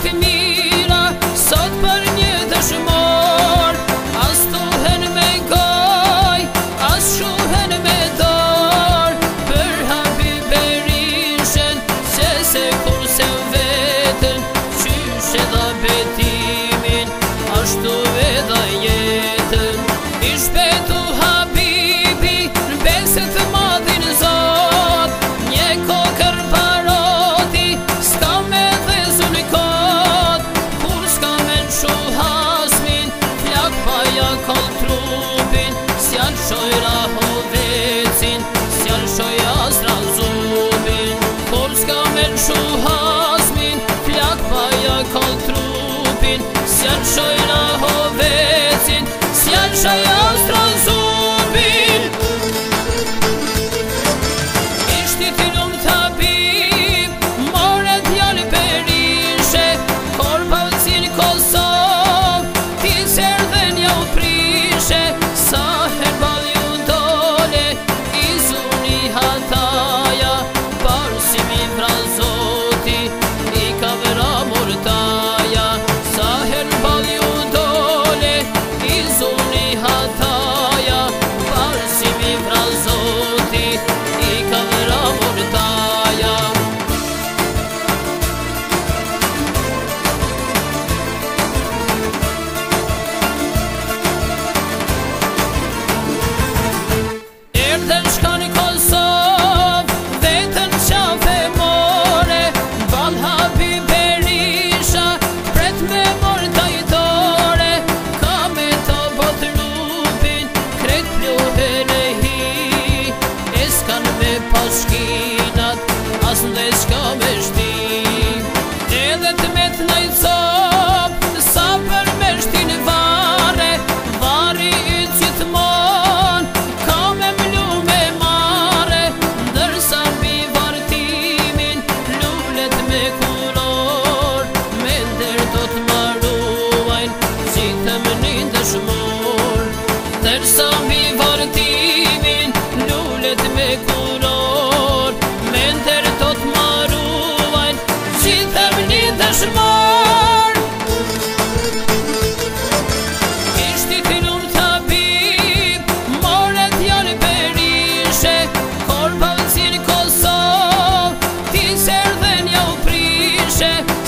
for me. shumë hasmin Plak pa janë kontrol shpekulor Me të të maruajnë Qithëm një dëshmar Ishti të More të jali berishe Korë pavëcini Kosovë Ti serë dhe